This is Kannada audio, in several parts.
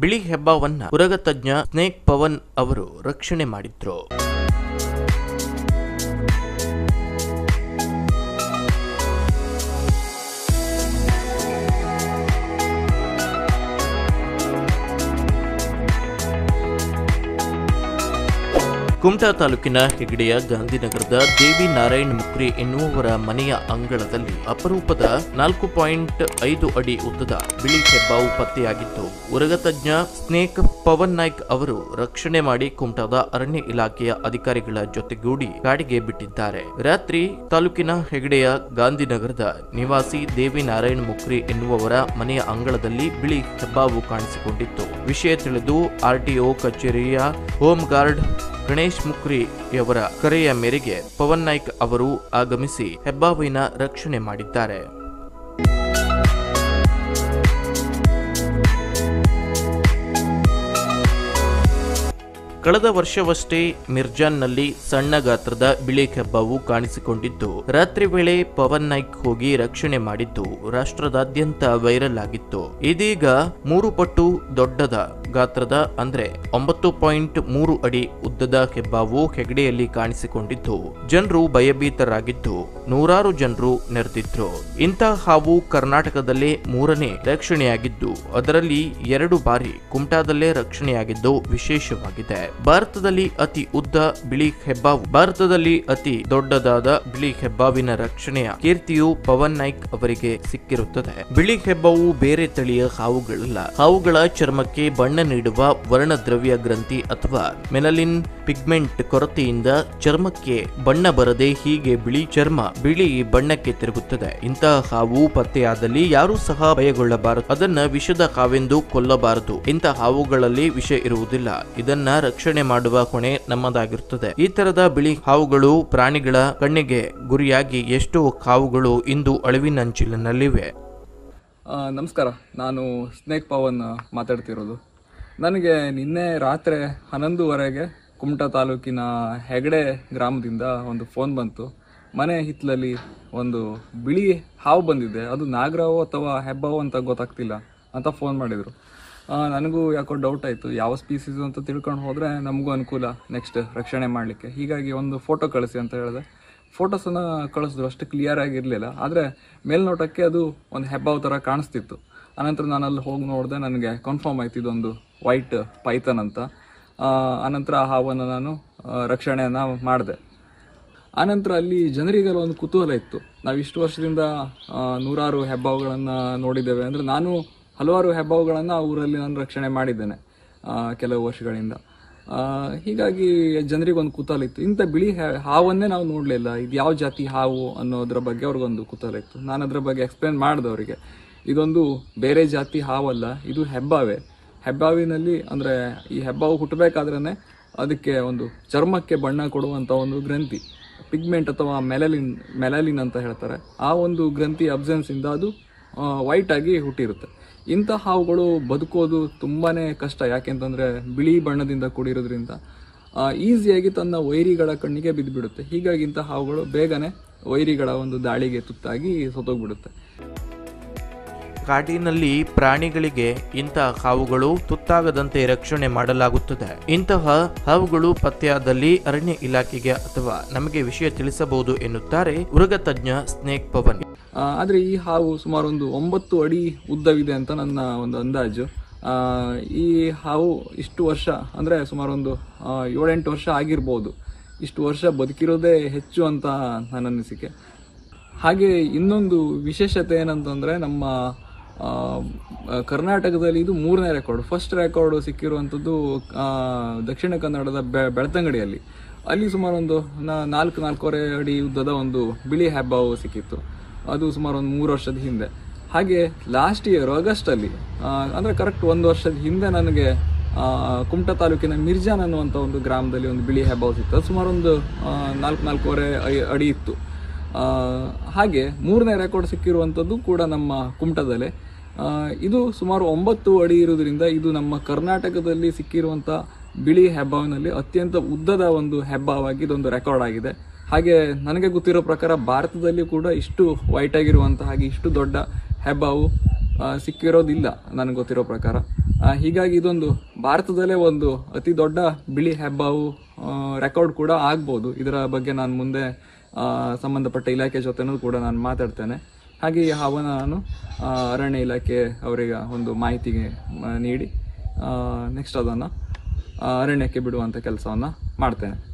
ಬಿಳಿ ಹೆಬ್ಬಾವನ್ನ ಉರಗ ತಜ್ಞ ಸ್ನೇಕ್ ಪವನ್ ಅವರು ರಕ್ಷಣೆ ಮಾಡಿದ್ರು. ಕುಮಟಾ ತಾಲೂಕಿನ ಹೆಗಡೆಯ ಗಾಂಧಿನಗರದ ದೇವಿ ನಾರಾಯಣ್ ಮುಕ್ರಿ ಎನ್ನುವವರ ಮನೆಯ ಅಂಗಳದಲ್ಲಿ ಅಪರೂಪದ ನಾಲ್ಕು ಪಾಯಿಂಟ್ ಐದು ಅಡಿ ಉದ್ದದ ಬಿಳಿ ಹೆಬ್ಬಾವು ಪತ್ತೆಯಾಗಿತ್ತು. ಉರಗ ತಜ್ಞ ಸ್ನೇಕ್ ಪವನ್ ನಾಯ್ಕ್ ಅವರು ರಕ್ಷಣೆ ಮಾಡಿ ಕುಮಟಾದ ಅರಣ್ಯ ಇಲಾಖೆಯ ಅಧಿಕಾರಿಗಳ ಜೊತೆಗೂಡಿ ಕಾಡಿಗೆ ಬಿಟ್ಟಿದ್ದಾರೆ. ರಾತ್ರಿ ತಾಲೂಕಿನ ಹೆಗಡೆಯ ಗಾಂಧಿನಗರದ ನಿವಾಸಿ ದೇವಿ ನಾರಾಯಣ್ ಮುಕ್ರಿ ಎನ್ನುವವರ ಮನೆಯ ಅಂಗಳದಲ್ಲಿ ಬಿಳಿ ಹೆಬ್ಬಾವು ಕಾಣಿಸಿಕೊಂಡಿತ್ತು. ವಿಷಯ ತಿಳಿದು ಆರ್ಟಿಒ ಕಚೇರಿಯ ಹೋಮ್ ಗಾರ್ಡ್ ಗಣೇಶ್ ಮುಕ್ರಿಯವರ ಕರೆಯ ಮೇರೆಗೆ ಪವನ್ ನಾಯ್ಕ್ ಅವರು ಆಗಮಿಸಿ ಹೆಬ್ಬಾವಿನ ರಕ್ಷಣೆ ಮಾಡಿದ್ದಾರೆ. ಕಳೆದ ವರ್ಷವಷ್ಟೇ ಮಿರ್ಜಾನ್ನಲ್ಲಿ ಸಣ್ಣ ಗಾತ್ರದ ಬಿಳಿ ಹೆಬ್ಬಾವು ಕಾಣಿಸಿಕೊಂಡಿದ್ದು, ರಾತ್ರಿ ವೇಳೆ ಪವನ್ ನಾಯ್ಕ್ ಹೋಗಿ ರಕ್ಷಣೆ ಮಾಡಿದ್ದು ರಾಷ್ಟ್ರದಾದ್ಯಂತ ವೈರಲ್ ಆಗಿತ್ತು. ಇದೀಗ ಮೂರು ಪಟ್ಟು ದೊಡ್ಡದ ಗಾತ್ರದ ಅಂದ್ರೆ ಒಂಬತ್ತು ಪಾಯಿಂಟ್ ಮೂರು ಅಡಿ ಉದ್ದದ ಹೆಬ್ಬಾವು ಹೆಗಡೆಯಲ್ಲಿ ಕಾಣಿಸಿಕೊಂಡಿದ್ದು. ಜನರು ಭಯಭೀತರಾಗಿದ್ದು, ನೂರಾರು ಜನರು ನೆರೆದಿದ್ರು. ಇಂತಹ ಹಾವು ಕರ್ನಾಟಕದಲ್ಲೇ ಮೂರನೇ ರಕ್ಷಣೆಯಾಗಿದ್ದು, ಅದರಲ್ಲಿ ಎರಡು ಬಾರಿ ಕುಮಟಾದಲ್ಲೇ ರಕ್ಷಣೆಯಾಗಿದ್ದು ವಿಶೇಷವಾಗಿದೆ. ಭಾರತದಲ್ಲಿ ಅತಿ ಉದ್ದ ಬಿಳಿ ಹೆಬ್ಬಾವು. ಭಾರತದಲ್ಲಿ ಅತಿ ದೊಡ್ಡದಾದ ಬಿಳಿ ಹೆಬ್ಬಾವಿನ ರಕ್ಷಣೆಯ ಕೀರ್ತಿಯು ಪವನ್ ನಾಯ್ಕ್ ಅವರಿಗೆ ಸಿಕ್ಕಿರುತ್ತದೆ. ಬಿಳಿ ಹೆಬ್ಬಾವು ಬೇರೆ ತಳಿಯ ಹಾವುಗಳಲ್ಲ. ಹಾವುಗಳ ಚರ್ಮಕ್ಕೆ ಬಣ್ಣ ನೀಡುವ ವರ್ಣದ್ರವ್ಯ ಗ್ರಂಥಿ ಅಥವಾ ಮೆಲಲಿನ್ ಪಿಗ್ಮೆಂಟ್ ಕೊರತೆಯಿಂದ ಚರ್ಮಕ್ಕೆ ಬಣ್ಣ ಬರದೆ ಹೀಗೆ ಬಿಳಿ ಚರ್ಮ, ಬಿಳಿ ಬಣ್ಣಕ್ಕೆ ತಿರುಗುತ್ತದೆ. ಇಂತಹ ಹಾವು ಪತ್ತೆಯಾದಲ್ಲಿ ಯಾರೂ ಸಹ ಭಯಗೊಳ್ಳಬಾರದು. ಅದನ್ನ ವಿಷದ ಹಾವೆಂದು ಕೊಲ್ಲಬಾರದು. ಇಂತಹ ಹಾವುಗಳಲ್ಲಿ ವಿಷ ಇರುವುದಿಲ್ಲ. ಇದನ್ನ ರಕ್ಷಣೆ ಮಾಡುವ ಹೊಣೆ ನಮ್ಮದಾಗಿರುತ್ತದೆ. ಈ ತರದ ಬಿಳಿ ಹಾವುಗಳು ಪ್ರಾಣಿಗಳ ಕಣ್ಣಿಗೆ ಗುರಿಯಾಗಿ ಎಷ್ಟೋ ಹಾವುಗಳು ಇಂದು ಅಳಿವಿನಂಚಿಲಿನಲ್ಲಿವೆ. ನಮಸ್ಕಾರ. ನಾನು ಸ್ನೇಕ್ ಪವನ್ ಮಾತಾಡ್ತಿರೋದು. ನನಗೆ ನಿನ್ನೆ ರಾತ್ರಿ ಹನ್ನೊಂದುವರೆಗೆ ಕುಮಟಾ ತಾಲೂಕಿನ ಹೆಗಡೆ ಗ್ರಾಮದಿಂದ ಒಂದು ಫೋನ್ ಬಂತು. ಮನೆ ಹಿತ್ತಲಲ್ಲಿ ಒಂದು ಬಿಳಿ ಹಾವು ಬಂದಿದೆ. ಅದು ನಾಗರಾವು ಅಥವಾ ಹೆಬ್ಬಾವು ಅಂತ ಗೊತ್ತಾಗ್ತಿಲ್ಲ ಅಂತ ಫೋನ್ ಮಾಡಿದರು. ನನಗೂ ಯಾಕೋ ಡೌಟ್ ಆಯಿತು. ಯಾವ ಸ್ಪೀಸೀಸ್ ಅಂತ ತಿಳ್ಕೊಂಡು ಹೋದರೆ ನಮಗೂ ಅನುಕೂಲ ನೆಕ್ಸ್ಟ್ ರಕ್ಷಣೆ ಮಾಡಲಿಕ್ಕೆ. ಹೀಗಾಗಿ ಒಂದು ಫೋಟೋ ಕಳಿಸಿ ಅಂತ ಹೇಳಿದೆ. ಫೋಟೋಸನ್ನು ಕಳಿಸಿದ್ರು. ಅಷ್ಟು ಕ್ಲಿಯರ್ ಆಗಿರಲಿಲ್ಲ. ಆದರೆ ಮೇಲ್ನೋಟಕ್ಕೆ ಅದು ಒಂದು ಹೆಬ್ಬಾವು ಥರ ಕಾಣಿಸ್ತಿತ್ತು. ಆನಂತರ ನಾನು ಅಲ್ಲಿ ಹೋಗಿ ನೋಡಿದೆ ನನಗೆ ಕನ್ಫರ್ಮ್ ಆಯ್ತು ಇದೊಂದು ವೈಟ್ ಪೈಥನ್ ಅಂತ. ಆನಂತರ ಆ ಹಾವನ್ನು ನಾನು ರಕ್ಷಣೆಯನ್ನು ಮಾಡಿದೆ. ಆನಂತರ ಅಲ್ಲಿ ಜನರಿಗೆಲ್ಲ ಒಂದು ಕುತೂಹಲ ಇತ್ತು. ನಾವು ಇಷ್ಟು ವರ್ಷದಿಂದ ನೂರಾರು ಹೆಬ್ಬಾವುಗಳನ್ನು ನೋಡಿದ್ದೇವೆ. ಅಂದರೆ ನಾನು ಹಲವಾರು ಹೆಬ್ಬಾವುಗಳನ್ನು ಆ ಊರಲ್ಲಿ ನಾನು ರಕ್ಷಣೆ ಮಾಡಿದ್ದೇನೆ ಕೆಲವು ವರ್ಷಗಳಿಂದ. ಹೀಗಾಗಿ ಜನರಿಗೊಂದು ಕುತೂಹಲ ಇತ್ತು. ಇಂಥ ಬಿಳಿ ಹಾವನ್ನೇ ನಾವು ನೋಡಲಿಲ್ಲ. ಇದು ಯಾವ ಜಾತಿ ಹಾವು ಅನ್ನೋದ್ರ ಬಗ್ಗೆ ಅವ್ರಿಗೊಂದು ಕುತೂಹಲ ಇತ್ತು. ನಾನು ಅದ್ರ ಬಗ್ಗೆ ಎಕ್ಸ್ಪ್ಲೇನ್ ಮಾಡಿದೆ ಅವರಿಗೆ. ಇದೊಂದು ಬೇರೆ ಜಾತಿ ಹಾವಲ್ಲ, ಇದು ಹೆಬ್ಬಾವೆ. ಹೆಬ್ಬಾವಿನಲ್ಲಿ, ಅಂದರೆ ಈ ಹೆಬ್ಬಾವು ಹುಟ್ಟಬೇಕಾದ್ರೇ ಅದಕ್ಕೆ ಒಂದು ಚರ್ಮಕ್ಕೆ ಬಣ್ಣ ಕೊಡುವಂಥ ಒಂದು ಗ್ರಂಥಿ, ಪಿಗ್ಮೆಂಟ್ ಅಥವಾ ಮೆಲಲಿನ್ ಮೆಲಲಿನ್ ಅಂತ ಹೇಳ್ತಾರೆ. ಆ ಒಂದು ಗ್ರಂಥಿ ಅಬ್ಸೆನ್ಸಿಂದ ಅದು ವೈಟ್ ಆಗಿ ಹುಟ್ಟಿರುತ್ತೆ. ಇಂಥ ಹಾವುಗಳು ಬದುಕೋದು ತುಂಬಾನೇ ಕಷ್ಟ. ಯಾಕೆಂತಂದ್ರೆ ಬಿಳಿ ಬಣ್ಣದಿಂದ ಕೂಡಿರೋದ್ರಿಂದ ಈಸಿಯಾಗಿ ತನ್ನ ವೈರಿಗಳ ಕಣ್ಣಿಗೆ ಬಿದ್ದುಬಿಡುತ್ತೆ. ಹೀಗಾಗಿ ಇಂಥ ಹಾವುಗಳು ಬೇಗನೆ ವೈರಿಗಳ ಒಂದು ದಾಳಿಗೆ ತುತ್ತಾಗಿ ಸತ್ತೋಗ್ಬಿಡುತ್ತೆ. ಕಾಡಿನಲ್ಲಿ ಪ್ರಾಣಿಗಳಿಗೆ ಇಂತಹ ಹಾವುಗಳು ತುತ್ತಾಗದಂತೆ ರಕ್ಷಣೆ ಮಾಡಲಾಗುತ್ತದೆ. ಇಂತಹ ಹಾವುಗಳು ಪತ್ತೆಯಾದಲ್ಲಿ ಅರಣ್ಯ ಇಲಾಖೆಗೆ ಅಥವಾ ನಮಗೆ ವಿಷಯ ತಿಳಿಸಬಹುದು ಎನ್ನುತ್ತಾರೆ ಉರಗ ತಜ್ಞ ಸ್ನೇಕ್ ಪವನ್. ಆದರೆ ಈ ಹಾವು ಸುಮಾರು ಒಂದು ಒಂಬತ್ತು ಅಡಿ ಉದ್ದವಿದೆ ಅಂತ ನನ್ನ ಒಂದು ಅಂದಾಜು. ಈ ಹಾವು ಇಷ್ಟು ವರ್ಷ ಅಂದ್ರೆ ಸುಮಾರು ಒಂದು ಆ, ಏಳೆಂಟು ವರ್ಷ ಆಗಿರ್ಬೋದು. ಇಷ್ಟು ವರ್ಷ ಬದುಕಿರೋದೇ ಹೆಚ್ಚು ಅಂತ ನನ್ನ ಅನಿಸಿಕೆ. ಹಾಗೆ ಇನ್ನೊಂದು ವಿಶೇಷತೆ ಏನಂತಂದ್ರೆ ನಮ್ಮ ಕರ್ನಾಟಕದಲ್ಲಿ ಇದು ಮೂರನೇ ರೆಕಾರ್ಡ್ ಫಸ್ಟ್ ರೆಕಾರ್ಡ್ ಸಿಕ್ಕಿರುವಂಥದ್ದು ದಕ್ಷಿಣ ಕನ್ನಡದ ಬೆ, ಬೆಳ್ತಂಗಡಿಯಲ್ಲಿ. ಅಲ್ಲಿ ಸುಮಾರು ಒಂದು ನಾಲ್ಕು, ನಾಲ್ಕೂವರೆ ಅಡಿ ಉದ್ದದ ಒಂದು ಬಿಳಿ ಹೆಬ್ಬಾವು ಸಿಕ್ಕಿತ್ತು. ಅದು ಸುಮಾರು ಒಂದು ಮೂರು ವರ್ಷದ ಹಿಂದೆ. ಹಾಗೆ ಲಾಸ್ಟ್ ಇಯರ್ ಆಗಸ್ಟಲ್ಲಿ ಅಂದರೆ ಕರೆಕ್ಟ್ ಒಂದು ವರ್ಷದ ಹಿಂದೆ ನನಗೆ ಕುಮಟ ತಾಲೂಕಿನ ಮಿರ್ಜಾನ್ ಅನ್ನುವಂಥ ಒಂದು ಗ್ರಾಮದಲ್ಲಿ ಒಂದು ಬಿಳಿ ಹೆಬ್ಬಾವು ಸಿಕ್ತು. ಅದು ಸುಮಾರು ಒಂದು ನಾಲ್ಕು, ನಾಲ್ಕೂವರೆ ಅಡಿ ಇತ್ತು. ಹಾಗೆ ಮೂರನೇ ರೆಕಾರ್ಡ್ ಸಿಕ್ಕಿರುವಂಥದ್ದು ಕೂಡ ನಮ್ಮ ಕುಮಟದಲ್ಲೇ. ಇದು ಸುಮಾರು ಒಂಬತ್ತು ಅಡಿ ಇರುವುದರಿಂದ ಇದು ನಮ್ಮ ಕರ್ನಾಟಕದಲ್ಲಿ ಸಿಕ್ಕಿರುವಂಥ ಬಿಳಿ ಹೆಬ್ಬಾವಿನಲ್ಲಿ ಅತ್ಯಂತ ಉದ್ದದ ಒಂದು ಹೆಬ್ಬಾವಾಗಿ ಇದೊಂದು ರೆಕಾರ್ಡ್ ಆಗಿದೆ. ಹಾಗೆ ನನಗೆ ಗೊತ್ತಿರೋ ಪ್ರಕಾರ ಭಾರತದಲ್ಲಿ ಕೂಡ ಇಷ್ಟು ವೈಟ್ ಆಗಿರುವಂಥ ಹಾಗೆ ಇಷ್ಟು ದೊಡ್ಡ ಹೆಬ್ಬಾವು ಸಿಕ್ಕಿರೋದಿಲ್ಲ ನನಗೆ ಗೊತ್ತಿರೋ ಪ್ರಕಾರ. ಹೀಗಾಗಿ ಇದೊಂದು ಭಾರತದಲ್ಲೇ ಒಂದು ಅತಿ ದೊಡ್ಡ ಬಿಳಿ ಹೆಬ್ಬಾವು ರೆಕಾರ್ಡ್ ಕೂಡ ಆಗ್ಬೋದು. ಇದರ ಬಗ್ಗೆ ನಾನು ಮುಂದೆ ಸಂಬಂಧಪಟ್ಟ ಇಲಾಖೆ ಜೊತೆನೂ ಕೂಡ ನಾನು ಮಾತಾಡ್ತೇನೆ. ಹಾಗೆ ಹಾವನ್ನ ನಾನು ಅರಣ್ಯ ಇಲಾಖೆ ಅವರಿಗೆ ಒಂದು ಮಾಹಿತಿಗೆ ನೀಡಿ. ನೆಕ್ಸ್ಟ್ ಅದನ್ನು ಅರಣ್ಯಕ್ಕೆ ಬಿಡುವಂಥ ಕೆಲಸವನ್ನು ಮಾಡ್ತೇನೆ.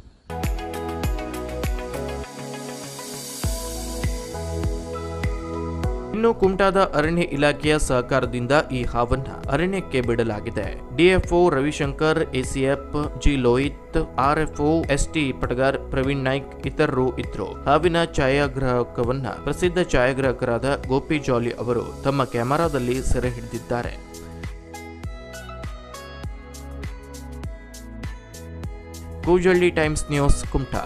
ಇನ್ನು ಕುಮಟಾದ ಅರಣ್ಯ ಇಲಾಖೆಯ ಸಹಕಾರದಿಂದ ಈ ಹಾವನ್ನ ಅರಣ್ಯಕ್ಕೆ ಬಿಡಲಾಗಿದೆ. DFO Ravishankar, ACF, G Lohit, RFO, ST Patgar, Praveen Naik ಇತರರು ಇದ್ರು. ಹಾವಿನ ಛಾಯಾಗ್ರಾಹಕವನ್ನ ಪ್ರಸಿದ್ಧ ಛಾಯಾಗ್ರಾಹಕರಾದ ಗೋಪಿ ಜಾಲಿ ಅವರು ತಮ್ಮ ಕ್ಯಾಮೆರಾದಲ್ಲಿ ಸೆರೆ ಹಿಡಿದಿದ್ದಾರೆ. Koojalli times news, Kumta.